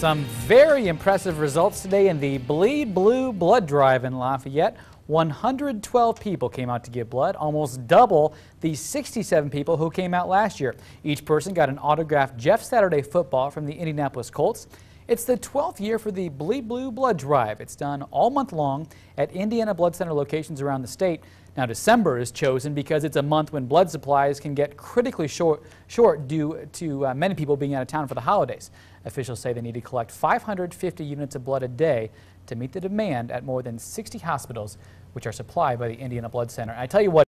Some very impressive results today in the Bleed Blue Blood Drive in Lafayette. 112 people came out to give blood, almost double the 67 people who came out last year. Each person got an autographed Jeff Saturday football from the Indianapolis Colts. It's the 12th year for the Bleed Blue Blood Drive. It's done all month long at Indiana Blood Center locations around the state. Now, December is chosen because it's a month when blood supplies can get critically short, short due to uh, many people being out of town for the holidays. Officials say they need to collect 550 units of blood a day to meet the demand at more than 60 hospitals, which are supplied by the Indiana Blood Center. I tell you what,